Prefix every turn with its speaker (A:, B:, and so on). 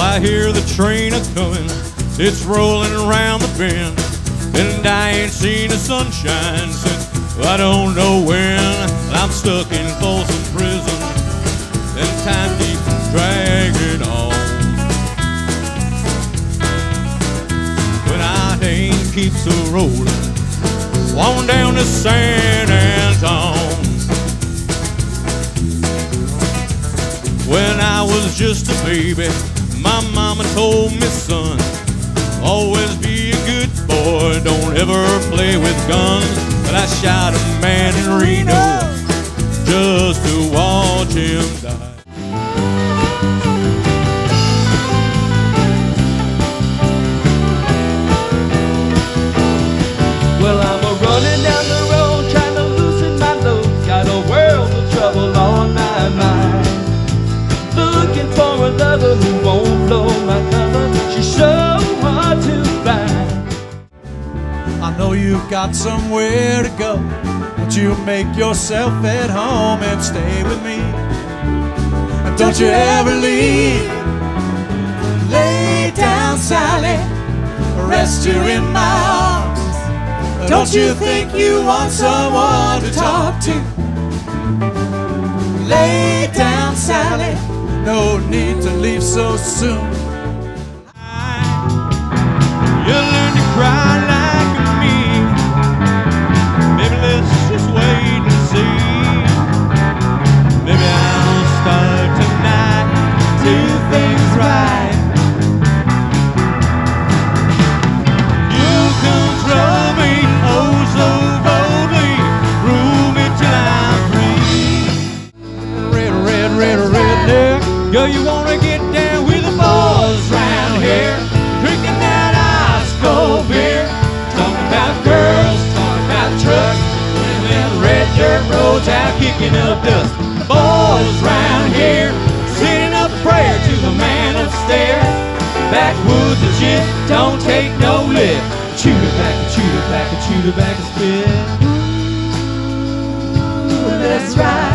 A: I hear the train a coming. It's rolling around the bend. And I ain't seen the sunshine since I don't know when. I'm stuck in Folsom Prison. And time keeps dragging on. When our train keeps a rolling. On down to San Antone. When I was just a baby, my mama told me, son, always be a good boy, don't ever play with guns. But I shot a man in Reno just to watch him die.
B: Know you've got somewhere to go, but you make yourself at home and stay with me. And don't you ever leave. Lay down, Sally, rest here in my arms. Don't you think you want someone to talk to? Lay down, Sally, no need to leave so soon.
A: Girl, you wanna get down with the boys round here? Drinking that ice cold beer. Talking about girls, talking about trucks. When them red dirt roads out kicking up dust. The boys round here sending up a prayer to the man upstairs. Backwoods shit don't take no lip. Chew it back, and chew it back, and chew it back, and spit.
C: Ooh, That's right.